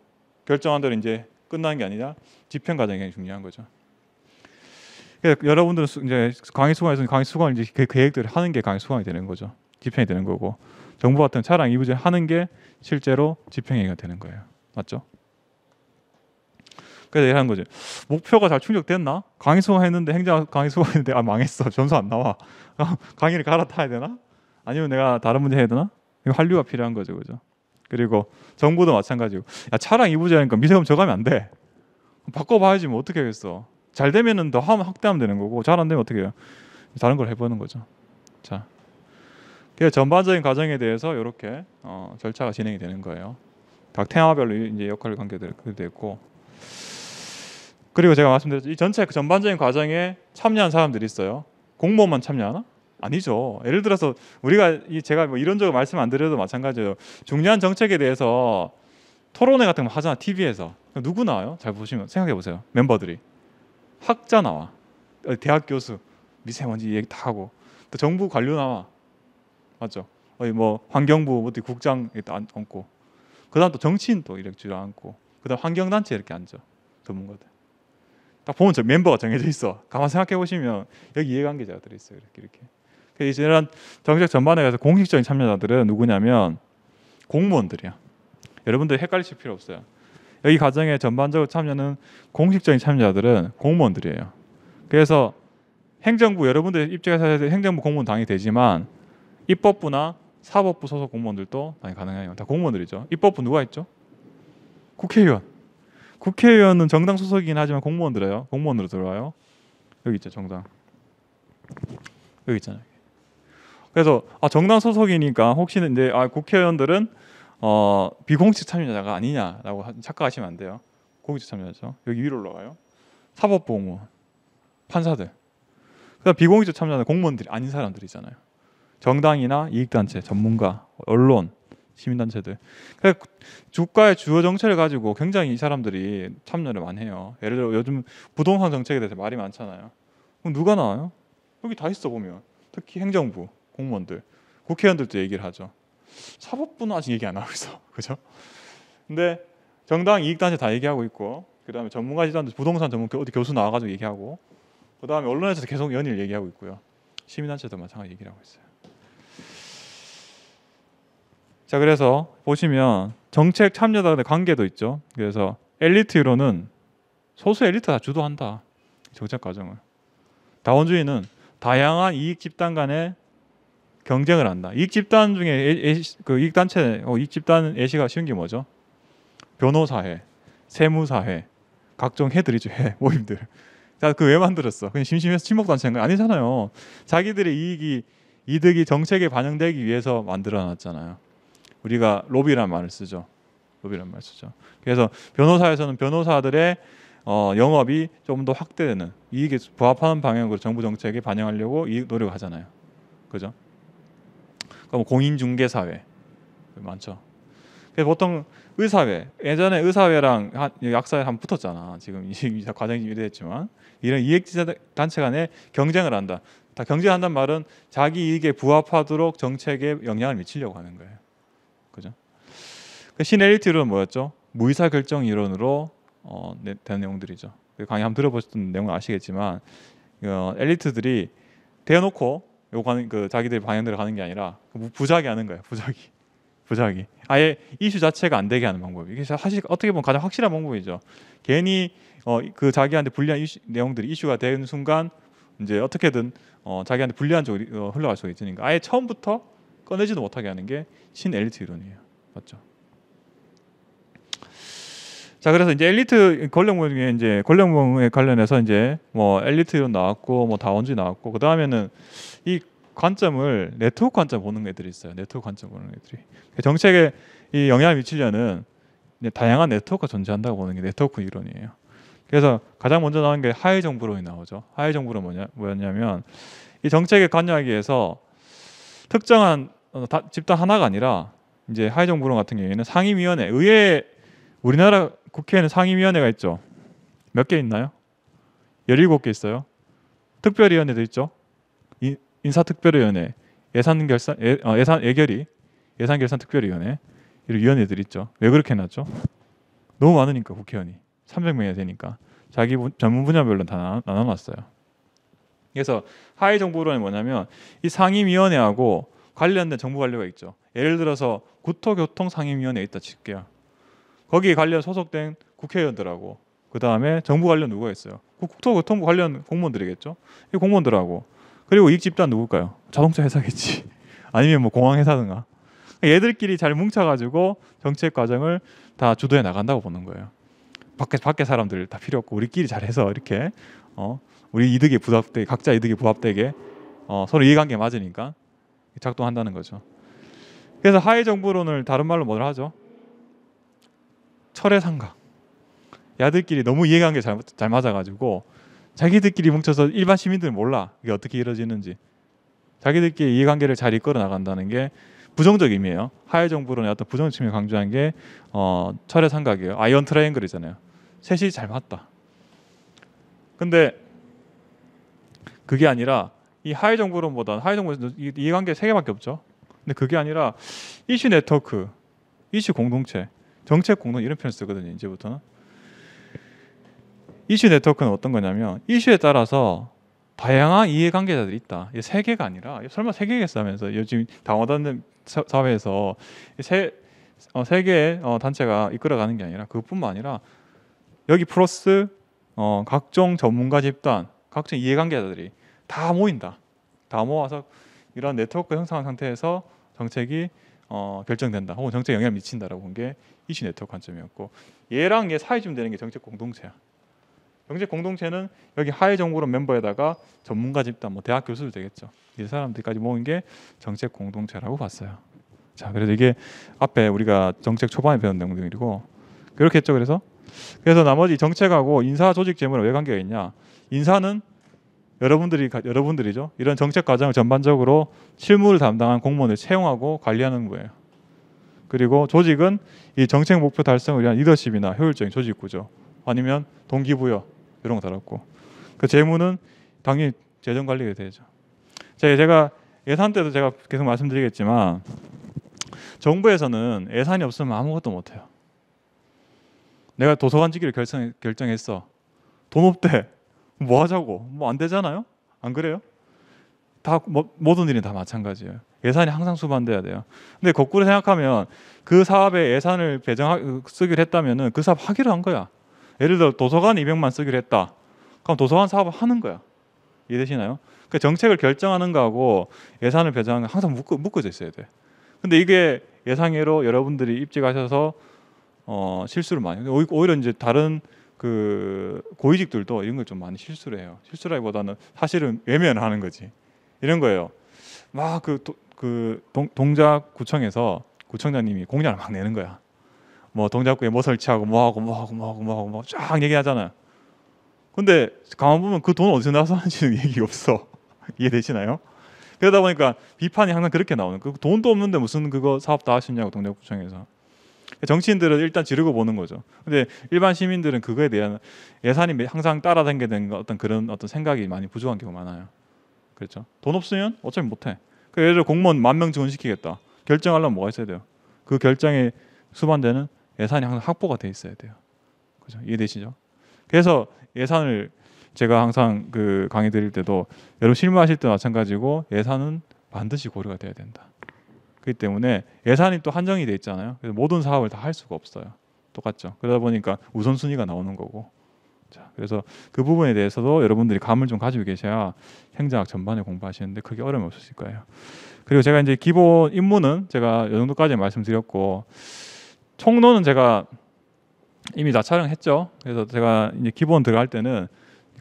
결정한 대로 이제 끝나는 게 아니라 집행 과정이 중요한 거죠. 그러니까 여러분들은 수, 이제 강의 수강에서 강의 수강을 이제 그 계획들을 하는 게 강의 수강이 되는 거죠. 집행이 되는 거고 정부 같은 차량 이부제 하는 게 실제로 집행이 되는 거예요. 맞죠? 그래서 얘기하는 거죠. 목표가 잘 충족됐나? 강의 수강했는데 행정 강의 수강했는데 아 망했어. 점수 안 나와. 강의를 갈아타야 되나? 아니면 내가 다른 문제 해야 되나? 이거 한류가 필요한 거죠, 그죠? 그리고 정부도 마찬가지고. 야 차량 이부제하니까 미세금 저가면 안 돼. 바꿔봐야지 뭐 어떻게 하겠어. 잘 되면은 더 하면 확대하면 되는 거고 잘 안 되면 어떻게 해요? 다른 걸 해보는 거죠. 자, 그 전반적인 과정에 대해서 이렇게 어, 절차가 진행이 되는 거예요. 각 테마별로 이제 역할 관계들이 있고 그리고 제가 말씀드렸죠 이 전체 그 전반적인 과정에 참여한 사람들이 있어요. 공무원만 참여하나? 아니죠. 예를 들어서 우리가 이 제가 뭐 이런저런 말씀 안 드려도 마찬가지예요. 중요한 정책에 대해서 토론회 같은 거 하잖아 TV에서 누구 나와요? 잘 보시면 생각해 보세요. 멤버들이 학자 나와 대학 교수 미세먼지 얘기 다 하고 또 정부 관료 나와 맞죠? 어디 뭐 환경부 어디 국장 이렇게 앉고 그다음 또 정치인 또 이렇게 주로 앉고 그다음 환경단체 이렇게 앉아 전문가들 딱 보면 저 멤버가 정해져 있어 가만 생각해 보시면 여기 이해관계자들이 있어요 이렇게 이렇게 그래서 이런 정책 전반에 가서 공식적인 참여자들은 누구냐면 공무원들이야 여러분들 헷갈리실 필요 없어요 여기 과정에 전반적으로 참여는 공식적인 참여자들은 공무원들이에요. 그래서 행정부 여러분들 입장에서 행정부 공무원 당이 되지만 입법부나 사법부 소속 공무원들도 당연히 가능해요. 다 공무원들이죠. 입법부 누가 있죠? 국회의원. 국회의원은 정당 소속이긴 하지만 공무원들이에요. 공무원으로 들어와요. 여기 있죠, 정당. 여기 있잖아요. 그래서 아 정당 소속이니까 혹시는 이제 아 국회의원들은 어, 비공식 참여자가 아니냐라고 착각하시면 안 돼요. 공식 참여자죠. 여기 위로 올라가요. 사법부 공무원, 판사들. 그다음 비공식 참여자는 공무원들이 아닌 사람들이잖아요. 정당이나 이익단체, 전문가, 언론, 시민단체들. 그러니까 주가의 주요 정책을 가지고 굉장히 이 사람들이 참여를 많이 해요. 예를 들어 요즘 부동산 정책에 대해서 말이 많잖아요. 그럼 누가 나와요? 여기 다 있어 보면 특히 행정부 공무원들, 국회의원들도 얘기를 하죠. 사법부는 아직 얘기 안 하고 있어. 그죠? 근데 정당 이익단체 다 얘기하고 있고 그다음에 전문가 집단도 부동산 전문 어디 교수 나와가지고 얘기하고 그다음에 언론에서 계속 연일 얘기하고 있고요. 시민단체도 마찬가지 얘기를 하고 있어요. 자 그래서 보시면 정책 참여자들의 관계도 있죠. 그래서 엘리트 이론은 소수 엘리트 다 주도한다 정책 과정을. 다원주의는 다양한 이익 집단 간의 경쟁을 한다. 이익 집단 중에 애, 애, 그 이익 단체, 어, 이익 집단 예시가 쉬운 게 뭐죠? 변호사회, 세무사회, 각종 해들이죠 해 모임들. 자, 그 왜 만들었어? 그냥 심심해서 친목 단체인 거 아니잖아요. 자기들의 이익이 이득이 정책에 반영되기 위해서 만들어 놨잖아요. 우리가 로비란 말을 쓰죠. 로비란 말 쓰죠. 그래서 변호사에서는 변호사들의 어, 영업이 좀 더 확대되는 이익에 부합하는 방향으로 정부 정책에 반영하려고 이 노력을 하잖아요. 그죠? 그럼 공인중개 사회 많죠. 그래서 보통 의사회 예전에 의사회랑 한, 약사회 한 붙었잖아. 지금 이 과정이 이래됐지만 이런 이익지자 단체 간에 경쟁을 한다. 다 경쟁한다는 말은 자기 이익에 부합하도록 정책에 영향을 미치려고 하는 거예요. 그죠? 그 이론은 뭐였죠? 무의사 결정 이론으로 어, 된 내용들이죠. 그 강의 한번 들어보셨던 내용을 아시겠지만 어, 엘리트들이 대놓고 요가는 그 자기들 방향대로 가는 게 아니라 그 부작위 하는 거예요. 부작위, 부작위. 아예 이슈 자체가 안 되게 하는 방법. 이게 사실 어떻게 보면 가장 확실한 방법이죠. 괜히 어, 그 자기한테 불리한 이슈, 내용들이 이슈가 되는 순간 이제 어떻게든 어, 자기한테 불리한 쪽으로 어, 흘러갈 수가 있으니까 아예 처음부터 꺼내지도 못하게 하는 게 신 엘리트 이론이에요. 맞죠? 자 그래서 이제 엘리트 권력모 중에 이제 권력모에 관련해서 이제 뭐 엘리트 이론 나왔고 뭐 다원주의 나왔고 그 다음에는 이 관점을 네트워크 관점 보는 애들이 있어요. 네트워크 관점 보는 애들이 정책에 이 영향을 미치려는 다양한 네트워크가 존재한다고 보는 게 네트워크 이론이에요. 그래서 가장 먼저 나오는 게 하위 정부론이 나오죠. 하위 정부론 뭐냐 뭐였냐면 이 정책에 관여하기 위해서 특정한 어, 집단 하나가 아니라 이제 하위 정부론 같은 경우에는 상임위원회 의회 우리나라 국회에는 상임위원회가 있죠. 몇 개 있나요? 17개 있어요. 특별위원회도 있죠. 인사특별위원회, 예산 결산, 예, 어, 예산 예결위, 예산 결산 특별위원회 이런 위원회들 있죠. 왜 그렇게 해놨죠? 너무 많으니까 국회의원이 300명이 되니까 자기 전문 분야별로 다 나눠놨어요. 그래서 하위 정부론이 뭐냐면 이 상임위원회하고 관련된 정부 관료가 있죠. 예를 들어서 국토교통상임위원회 있다 칠게요. 거기에 관련 소속된 국회의원들하고 그 다음에 정부 관련 누가 있어요? 국토교통부 관련 공무원들이겠죠. 이 공무원들하고 그리고 이익 집단 누굴까요? 자동차 회사겠지. 아니면 뭐 공항 회사든가. 얘들끼리 잘 뭉쳐가지고 정책 과정을 다 주도해 나간다고 보는 거예요. 밖에 밖에 사람들 다 필요 없고 우리끼리 잘해서 이렇게 어 우리 이득에 부합되게 각자 이득에 부합되게 어 서로 이해관계 맞으니까 작동한다는 거죠. 그래서 하위 정부론을 다른 말로 뭘 하죠? 철의 상각. 야들끼리 너무 이해관계 잘, 잘 맞아가지고 자기들끼리 뭉쳐서 일반 시민들은 몰라 이게 어떻게 이루어지는지 자기들끼리 이해관계를 잘 이끌어 나간다는 게 부정적 의미예요. 하위 정부론의 어떤 부정 측면 강조한 게 어, 철의 삼각이에요. iron triangle이잖아요. 셋이 잘 맞다. 근데 그게 아니라 이 하위 정부론보다 하위 정부 이해관계 세 개밖에 없죠. 근데 그게 아니라 이슈 네트워크, 이슈 공동체, 정책 공동 이런 표현 쓰거든요. 이제부터는 이슈 네트워크는 어떤 거냐면 이슈에 따라서 다양한 이해관계자들이 있다. 이게 세 개가 아니라 설마 세 개겠어 하면서 요즘 당화받는 사회에서 세, 어, 세 개의 어, 단체가 이끌어가는 게 아니라 그것뿐만 아니라 여기 플러스 어, 각종 전문가 집단, 각종 이해관계자들이 다 모인다. 다 모아서 이런 네트워크 형성한 상태에서 정책이 어, 결정된다. 혹은 정책 영향을 미친다라고 본 게 이슈 네트워크 관점이었고 얘랑 얘 사이쯤 되는 게 정책 공동체야. 정책 공동체는 여기 하위 정부로 멤버에다가 전문가 집단, 뭐 대학 교수들 되겠죠. 이 사람들까지 모인 게 정책 공동체라고 봤어요. 자, 그래서 이게 앞에 우리가 정책 초반에 배운 내용들이고 그렇게 했죠. 그래서 그래서 나머지 정책하고 인사 조직 재무랑 왜 관계가 있냐? 인사는 여러분들이 여러분들이죠. 이런 정책 과정을 전반적으로 실무를 담당한 공무원을 채용하고 관리하는 거예요. 그리고 조직은 이 정책 목표 달성을 위한 리더십이나 효율적인 조직 구조 아니면 동기부여 이런 거 다뤘고 그 재무는 당연히 재정 관리가 되죠. 제가 예산 때도 제가 계속 말씀드리겠지만 정부에서는 예산이 없으면 아무것도 못 해요. 내가 도서관 지기를 결정, 결정했어. 돈 없대. 뭐 하자고? 뭐 안 되잖아요? 안 그래요? 다 뭐, 모든 일이 다 마찬가지예요. 예산이 항상 수반돼야 돼요. 근데 거꾸로 생각하면 그 사업에 예산을 배정 쓰기로 했다면은 그 사업 하기로 한 거야. 예를 들어 도서관 200만 쓰기로 했다. 그럼 도서관 사업을 하는 거야. 이해되시나요? 그 정책을 결정하는 거하고 예산을 배정하는 거 항상 묶어, 묶어져 있어야 돼. 근데 이게 예상외로 여러분들이 입직하셔서 어, 실수를 많이 오히- 오히려 이제 다른 그 고위직들도 이런 걸 좀 많이 실수를 해요. 실수라기보다는 사실은 외면을 하는 거지. 이런 거예요. 막 그 그 동작 구청에서 구청장님이 공약을 막 내는 거야. 뭐 동작구에 뭐 설치하고 뭐 하고 뭐 하고 뭐 하고 뭐 하고 뭐쫙 얘기하잖아요. 근데 가만 보면 그 돈 어디서 나서 하는지는 얘기 없어. 이해되시나요? 그러다 보니까 비판이 항상 그렇게 나오는. 그 돈도 없는데 무슨 그거 사업 다 하시냐고 동작구청에서. 정치인들은 일단 지르고 보는 거죠. 근데 일반 시민들은 그거에 대한 예산이 매- 항상 따라다니는 어떤 그런 어떤 생각이 많이 부족한 경우가 많아요. 그렇죠. 돈 없으면 어차피 못해. 그 예를 들어 공무원 만 명 지원시키겠다. 결정하려면 뭐가 있어야 돼요? 그 결정에 수반되는 예산이 항상 확보가 돼 있어야 돼요. 그죠? 이해되시죠? 그래서 예산을 제가 항상 그 강의 드릴 때도 여러분 실무하실 때 마찬가지고 예산은 반드시 고려가 돼야 된다. 그렇기 때문에 예산이 또 한정이 돼 있잖아요. 그래서 모든 사업을 다 할 수가 없어요. 똑같죠. 그러다 보니까 우선순위가 나오는 거고. 자, 그래서 그 부분에 대해서도 여러분들이 감을 좀 가지고 계셔야 행정학 전반에 공부하시는데 크게 어려움이 없으실 거예요. 그리고 제가 이제 기본 임무는 제가 이 정도까지 말씀드렸고 총론은 제가 이미 다 촬영했죠. 그래서 제가 이제 기본 들어갈 때는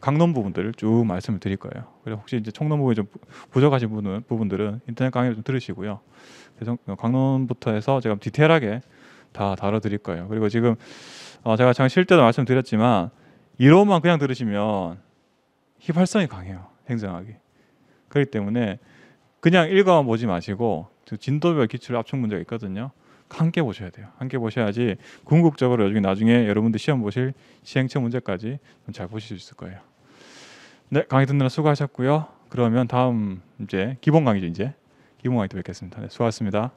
강론 부분들을 쭉 말씀을 드릴 거예요. 그래서 혹시 이제 총론 부분이 좀 부족하신 부분은 부분들은 인터넷 강의를 좀 들으시고요. 그래서 강론부터 해서 제가 디테일하게 다 다뤄드릴 거예요. 그리고 지금 어 제가 잠깐 쉴 때도 말씀드렸지만 이론만 그냥 들으시면 휘발성이 강해요. 행정학이. 그렇기 때문에 그냥 읽어만 보지 마시고 그 진도별 기출 압축 문제가 있거든요. 함께 보셔야 돼요. 함께 보셔야지 궁극적으로 나중에 여러분들 시험 보실 시행체 문제까지 좀잘 보실 수 있을 거예요. 네, 강의 듣느라 수고하셨고요. 그러면 다음 이제 기본 강의죠 이제 기본 강의 때 뵙겠습니다. 네, 수고하셨습니다.